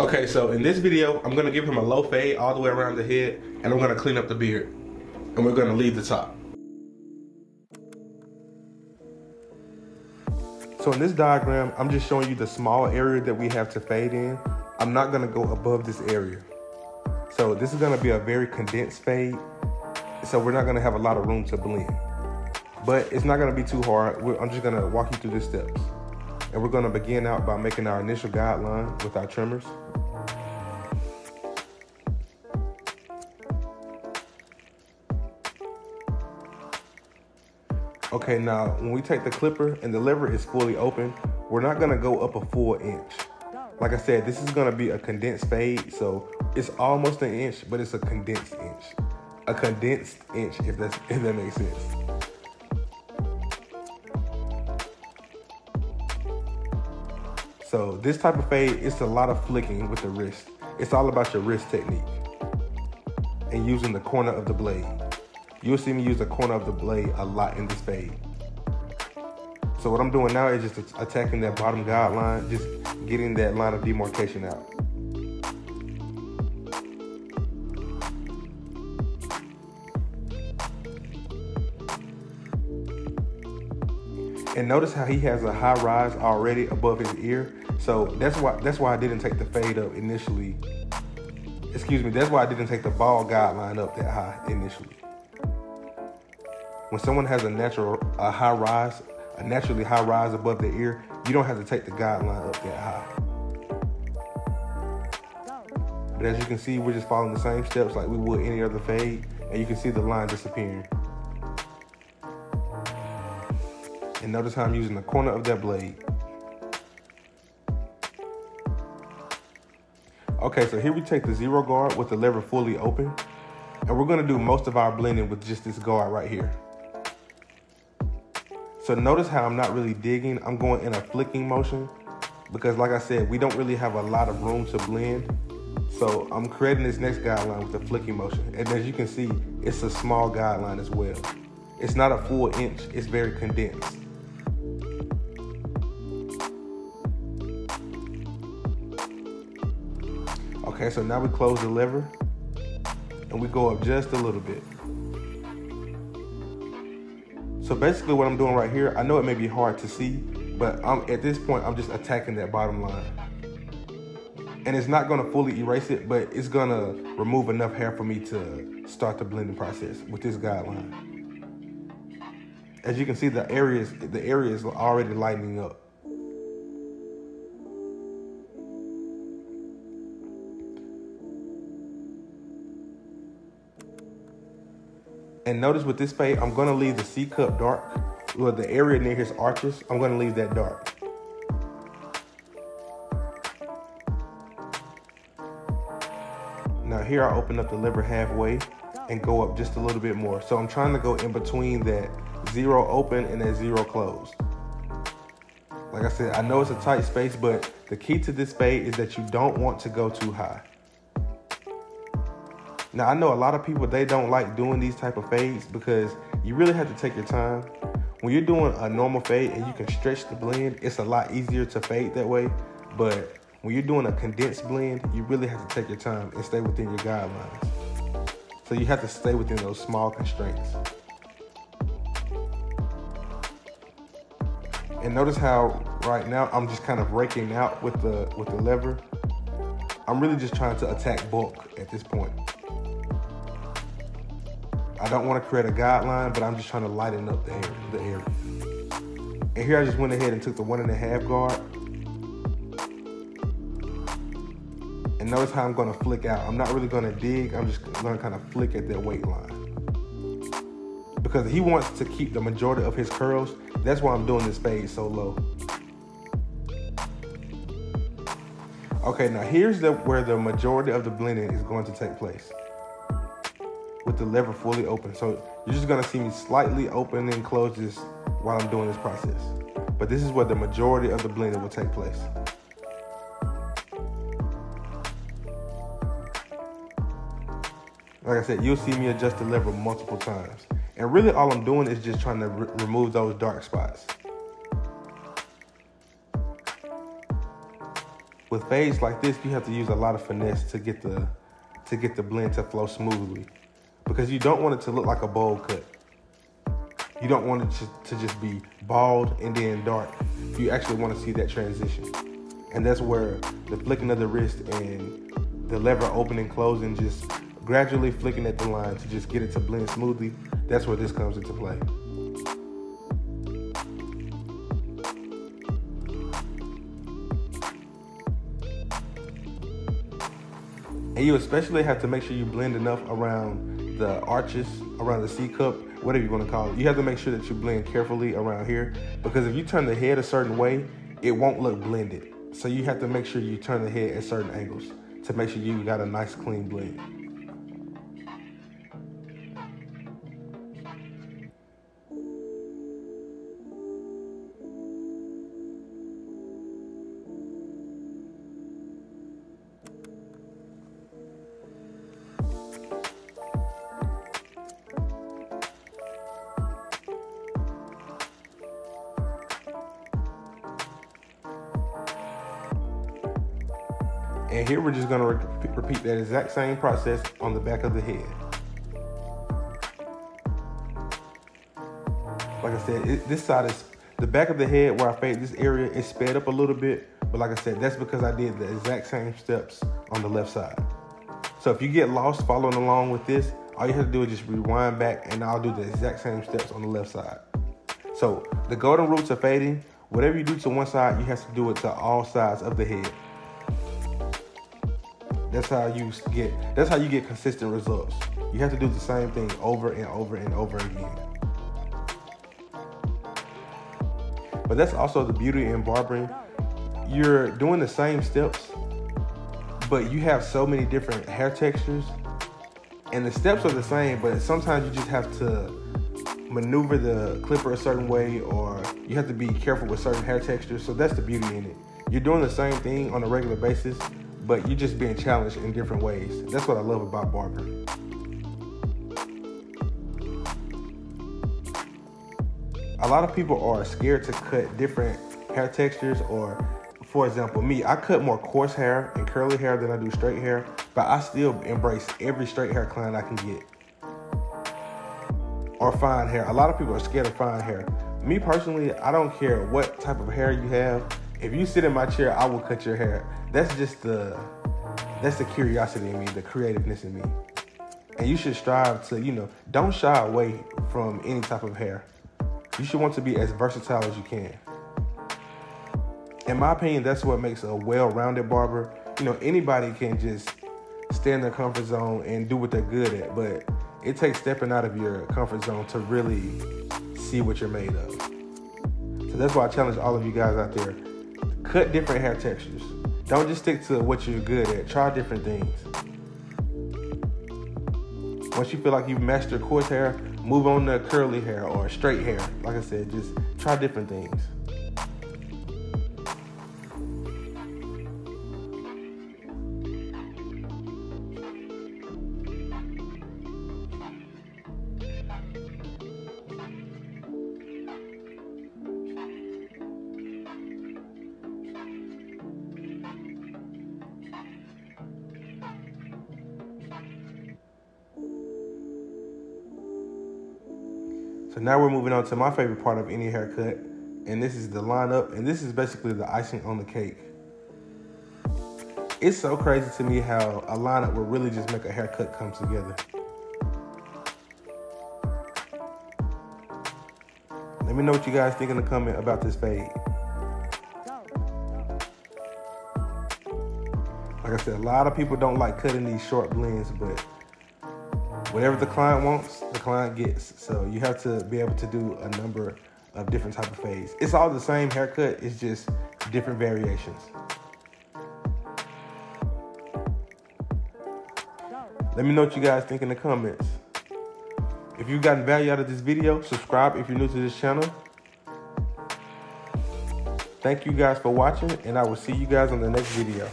Okay, so in this video, I'm gonna give him a low fade all the way around the head, and I'm gonna clean up the beard. And we're gonna leave the top. So in this diagram, I'm just showing you the small area that we have to fade in. I'm not gonna go above this area. So this is gonna be a very condensed fade. So we're not gonna have a lot of room to blend. But it's not gonna be too hard. I'm just gonna walk you through the steps. And we're gonna begin out by making our initial guideline with our trimmers. Okay, now when we take the clipper and the lever is fully open, we're not gonna go up a full inch. Like I said, this is gonna be a condensed fade, so it's almost an inch, but it's a condensed inch. A condensed inch, if that's if that makes sense. So this type of fade, it's a lot of flicking with the wrist. It's all about your wrist technique and using the corner of the blade. You'll see me use the corner of the blade a lot in this fade. So what I'm doing now is just attacking that bottom guideline, just getting that line of demarcation out. And notice how he has a high rise already above his ear. So that's why that's why I didn't take the fade up initially. Excuse me, that's why I didn't take the ball guideline up that high initially. When someone has a natural a high rise, a naturally high rise above the ear, you don't have to take the guideline up that high. But as you can see, we're just following the same steps like we would any other fade, and you can see the line disappearing. And notice how I'm using the corner of that blade. Okay, so here we take the zero guard with the lever fully open. And we're gonna do most of our blending with just this guard right here. So notice how I'm not really digging. I'm going in a flicking motion because like I said, we don't really have a lot of room to blend. So I'm creating this next guideline with a flicking motion. And as you can see, it's a small guideline as well. It's not a full inch, it's very condensed. Okay, so now we close the lever and we go up just a little bit. So basically what I'm doing right here, I know it may be hard to see, but I'm at this point, I'm just attacking that bottom line. And it's not gonna fully erase it, but it's gonna remove enough hair for me to start the blending process with this guideline. As you can see, the areas, the areas are already lightening up. And notice with this fade, I'm gonna leave the C cup dark. Well, the area near his arches, I'm gonna leave that dark. Now here I open up the lever halfway and go up just a little bit more. So I'm trying to go in between that zero open and that zero closed. Like I said, I know it's a tight space, but the key to this fade is that you don't want to go too high. Now I know a lot of people they don't like doing these type of fades because you really have to take your time. When you're doing a normal fade and you can stretch the blend, it's a lot easier to fade that way. But when you're doing a condensed blend, you really have to take your time and stay within your guidelines. So you have to stay within those small constraints. And notice how right now I'm just kind of raking out with the with the lever. I'm really just trying to attack bulk at this point. I don't want to create a guideline, but I'm just trying to lighten up the area. The area. And here I just went ahead and took the one and a half guard. And notice how I'm gonna flick out. I'm not really gonna dig, I'm just gonna kind of flick at that weight line. Because he wants to keep the majority of his curls, that's why I'm doing this fade so low. Okay, now here's the, where the majority of the blending is going to take place with the lever fully open. So you're just gonna see me slightly open and close this while I'm doing this process. But this is where the majority of the blending will take place. Like I said, you'll see me adjust the lever multiple times. And really all I'm doing is just trying to re remove those dark spots. With fades like this, you have to use a lot of finesse to get the to get the blend to flow smoothly because you don't want it to look like a bowl cut. You don't want it to, to just be bald and then dark. You actually want to see that transition. And that's where the flicking of the wrist and the lever opening closing, just gradually flicking at the line to just get it to blend smoothly, that's where this comes into play. And you especially have to make sure you blend enough around the arches, around the C cup, whatever you want to call it. You have to make sure that you blend carefully around here because if you turn the head a certain way, it won't look blended. So you have to make sure you turn the head at certain angles to make sure you got a nice clean blend. And here we're just gonna re repeat that exact same process on the back of the head. Like I said, it, this side is, the back of the head where I fade this area is sped up a little bit, but like I said, that's because I did the exact same steps on the left side. So if you get lost following along with this, all you have to do is just rewind back and I'll do the exact same steps on the left side. So the golden rule to fading, whatever you do to one side, you have to do it to all sides of the head. That's how you get that's how you get consistent results. You have to do the same thing over and over and over again. But that's also the beauty in barbering. You're doing the same steps, but you have so many different hair textures. And the steps are the same, but sometimes you just have to maneuver the clipper a certain way or you have to be careful with certain hair textures. So that's the beauty in it. You're doing the same thing on a regular basis, but you're just being challenged in different ways. That's what I love about barbering. A lot of people are scared to cut different hair textures or for example, me, I cut more coarse hair and curly hair than I do straight hair, but I still embrace every straight hair client I can get. Or fine hair. A lot of people are scared of fine hair. Me personally, I don't care what type of hair you have. If you sit in my chair, I will cut your hair. That's just the that's the curiosity in me, the creativeness in me. And you should strive to, you know, don't shy away from any type of hair. You should want to be as versatile as you can. In my opinion, that's what makes a well-rounded barber. You know, anybody can just stay in their comfort zone and do what they're good at, but it takes stepping out of your comfort zone to really see what you're made of. So that's why I challenge all of you guys out there cut different hair textures. Don't just stick to what you're good at. Try different things. Once you feel like you've mastered coarse hair, move on to curly hair or straight hair. Like I said, just try different things. So now we're moving on to my favorite part of any haircut, and this is the lineup, and this is basically the icing on the cake. It's so crazy to me how a lineup will really just make a haircut come together. Let me know what you guys think in the comment about this fade. Like I said, a lot of people don't like cutting these short blends, but whatever the client wants, the client gets. So you have to be able to do a number of different type of fades. It's all the same haircut, it's just different variations. Let me know what you guys think in the comments. If you've gotten value out of this video, subscribe if you're new to this channel. Thank you guys for watching, and I will see you guys on the next video.